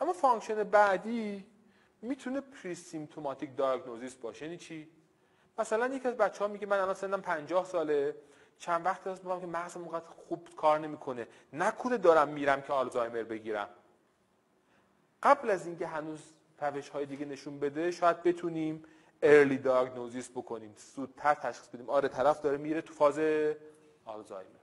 اما function بعدی می‌تونه presymptomatic diagnosis باشه. یعنی چی؟ مثلا یکی از بچه ها میگه من الان سنم 50 ساله. چند وقت هست میگم که مغزم اونقدر خوب کار نمی‌کنه. نکنه دارم میرم که آلزایمر بگیرم. قبل از اینکه هنوز روش های دیگه نشون بده شاید بتونیم early diagnosis بکنیم. زودتر تشخیص بدیم. آره طرف داره میره تو فاز آلزایمر.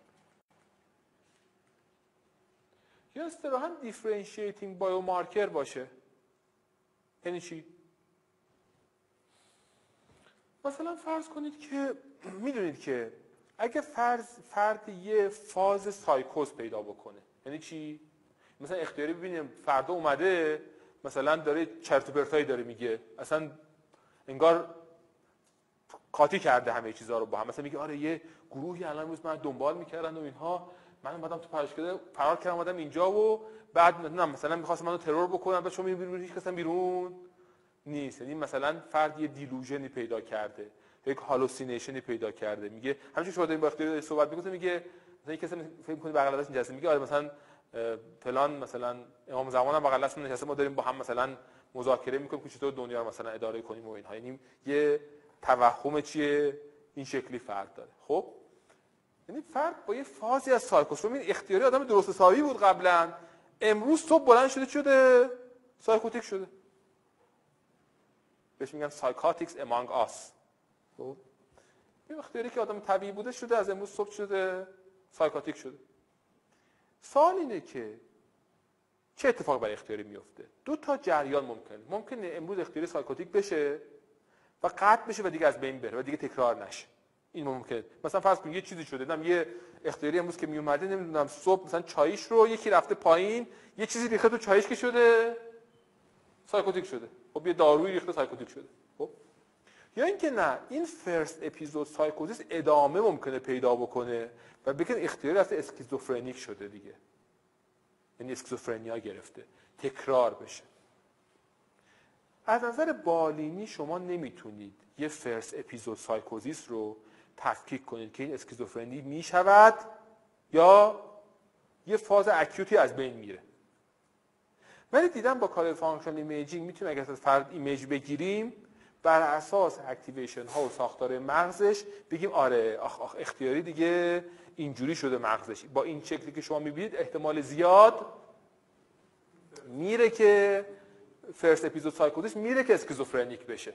یا اصطلاحا differentiating biomarker باشه. یعنی چی؟ مثلا فرض کنید که می‌دونید که اگه فرض فرد یه فاز سایکوز پیدا بکنه یعنی چی؟ مثلا اختیاری ببینیم فردا اومده مثلا داره چرت داره میگه. اصلا انگار قاطی کرده همه چیزها رو با هم. مثلا میگه آره یه گروهی الان امروز من دنبال می‌کردن و اینها. من اومدم تو پرشکده فرار کردم اومدم اینجا و بعد نه مثلا می‌خواستم منو ترور بکنم بعد شما بیرون هیچ کس بیرون نیست. یعنی مثلا فرد یه دیلوژنی پیدا کرده یک هالوسینیشنی پیدا کرده. میگه همچنین شما دارین با اختیار صحبت می‌کنه میگه مثلا یک کسی فکر می‌کنه بغل دست نشسته. میگه آره مثلا فلان مثلا امام زمان بغل دست نشسته. ما داریم با هم مثلا مذاکره می‌کنیم که چطور دنیا رو مثلا اداره کنیم و اینها. یعنی یه توهم چیه؟ این شکلی فرد داره. خب؟ یعنی فرد با یه فازی از سایکوس. رو اختیاری آدم درست حسابی بود قبلا. امروز صبح بلند شده شده؟ psychotic شده. بهش میگن psychotics among us خب؟ یه اختیاری که آدم طبیعی بوده شده از امروز صبح شده psychotic شده. سوال اینه که چه اتفاق برای اختیاری میفته؟ دو تا جریان ممکنه ممکنه امروز اختیاری psychotic بشه و قطع بشه و دیگه از بین بره و دیگه تکرار نشه. این ممکنه مثلا فرض کنید یه چیزی شده دیدم یه اختیاری امروز که می اومده نمی‌دونم صبح مثلا چایش رو یکی رفته پایین یه چیزی ریخته تو چایش که شده؟ psychotic شده. خب یه دارویی ریخته psychotic شده. خب؟ یا اینکه نه این first episode psychosis ادامه ممکنه پیدا بکنه و بگن اختیاری رفته schizophrenic شده دیگه. یعنی schizophrenia گرفته. تکرار بشه. از نظر بالینی شما نمی‌تونید یه first episode psychosis رو تفکیک کنید که این اسکیزوفرنی می‌شود یا یه فاز acute ی از بین میره. ولی دیدم با کار functional imaging می‌تونیم اگر از فرد image بگیریم بر اساس activation ها و ساختار مغزش بگیم آره آخ, آخ اختیاری دیگه اینجوری شده مغزش. با این شکلی که شما می‌بینید احتمال زیاد میره که first episode psychosis میره که schizophrenic بشه.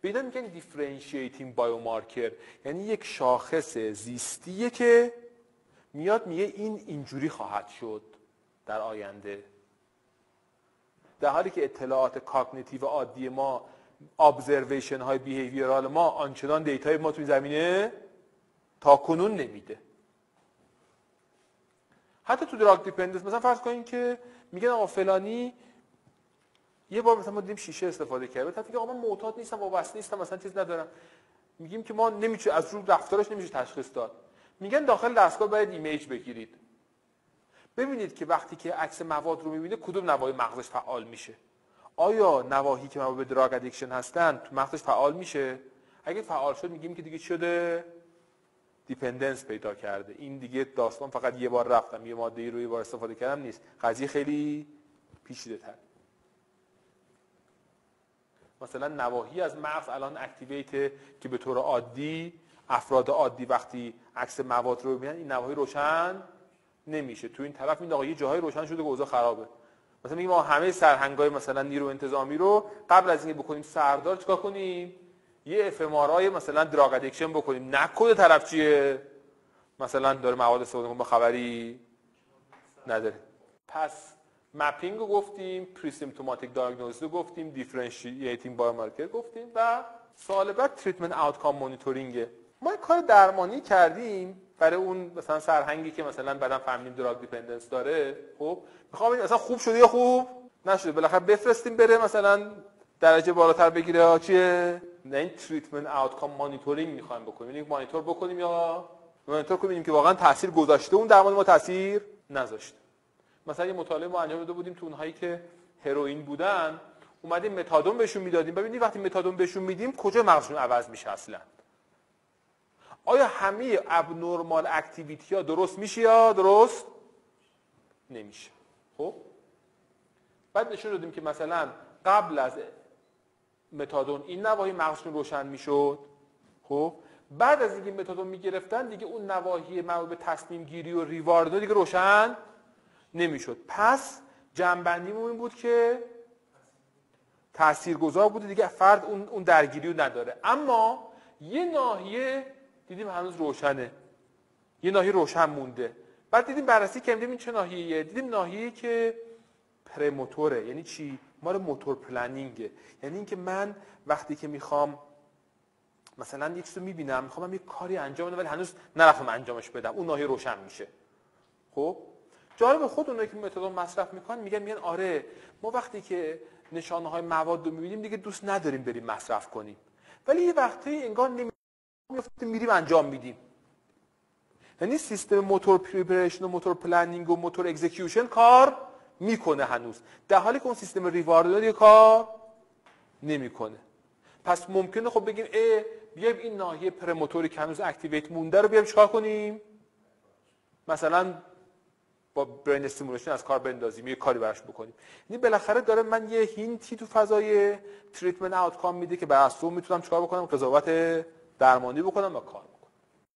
به اینا میگن differentiating biomarker یعنی یک شاخص زیستیه که میاد میگه این اینجوری خواهد شد در آینده. در حالی که اطلاعات cognitive عادی ما observation های behavioral ما آنچنان data ی ما توی زمینه تا کنون نمیده. حتی تو drug dependence مثلا فرض کنین که میگن آقا فلانی یه بار مثلا ما دیدیم شیشه استفاده کرد بعد آقا من معتاد نیستم وابسته نیستم مثلا چیز ندارم. میگیم که ما نمیشه از رو رفتارش نمیشه تشخیص داد. میگن داخل دستگاه باید image بگیرید. ببینید که وقتی که عکس مواد رو می‌بینه کدوم نواحی مغزش فعال میشه؟ آیا نواحی که به drug addiction هستن تو مغزش فعال میشه؟ اگه فعال شد میگیم که دیگه شده dependence پیدا کرده. این دیگه داستان فقط یه بار رفتم یه ماده ای رو یه بار استفاده کردم نیست. قضیه خیلی پیچیده تر مثلا نواحی از مغز الان activate که به طور عادی افراد عادی وقتی عکس مواد رو ببینن این نواحی روشن نمیشه. تو این طرف این آقا یه جاهای روشن شده که اوضاع خرابه. مثلا میگیم ما همه سرهنگای مثلا نیرو انتظامی رو قبل از اینکه بکنیم سردار چیکار کنیم؟ یه f مثلا drug addiction بکنیم. نکنه طرف چیه؟ مثلا داره مواد استفاده با خبری نداره. پس mapping رو گفتیم presymptomatic diagnostic رو گفتیم differentiating biomarker گفتیم و سوال بعد treatment outcome monitoring. ما کار درمانی کردیم برای اون مثلا سرهنگی که مثلا بعدا فهمیدیم drug dependence داره. خب می‌خوام مثلا خوب شده یا خوب؟ نشده. بالاخره بفرستیم بره مثلا درجه بالاتر بگیره. چیه؟ نه این treatment outcome monitoring می‌خوایم بکنیم. یعنی مانیتور بکنیم یا مانیتور کنیم که واقعا تاثیر گذاشته. اون درمان ما تاثیر نذاشته. مثلا یه مطالعه ما انجام داده بودیم تو اونهایی که هروئین بودن اومدیم متادون بهشون می‌دادیم. ببینید وقتی متادون بهشون میدیم کجا مغزشون عوض میشه اصلا؟ آیا همه abnormal activity ها درست میشه یا درست نمیشه؟ خب؟ بعد نشون دادیم که مثلا قبل از متادون این نواحی مغزشون روشن می‌شد. خب؟ بعد از اینکه متادون می‌گرفتن دیگه اون نواحی مربوط به تصمیم گیری و ریوارد دیگه روشن نمی‌شد. پس جنبندیمون این بود که تاثیرگذار بوده دیگه فرد اون درگیری رو نداره. اما یه ناحیه دیدیم هنوز روشنه. یه ناحیه روشن مونده. بعد دیدیم بررسی کردیم این چه ناحیه‌ایه دیدیم ناحیه‌ای که پرموتوره. یعنی چی؟ مال موتور پلنینگه. یعنی اینکه من وقتی که می‌خوام مثلا یک چیزو می‌بینم می‌خوام یه کاری انجام بدم ولی هنوز نرفتم انجامش بدم. اون ناحیه روشن میشه. خب؟ جالب خود اونایی که متدون مصرف می‌کنن میگن میگن آره ما وقتی که نشانه های مواد رو می‌بینیم دیگه دوست نداریم بریم مصرف کنیم. ولی یه وقتی انگار نمیفتیم میریم انجام میدیم. یعنی سیستم motor preparation و motor planning و motor execution کار می‌کنه هنوز. در حالی که اون سیستم reward کار نمی‌کنه. پس ممکنه خب بگیم ای بیایم این ناحیه premotor ی که هنوز activate مونده رو بیایم چیکار کنیم؟ مثلا با brain stimulation از کار بندازیم یه کاری براش بکنیم. یعنی بالاخره داره من یه هینتی تو فضای تریتمنت آوتکام میده که بر اساس می‌تونم چیکار بکنم؟ قضاوت درمانی بکنم و کار